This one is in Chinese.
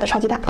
的超级大。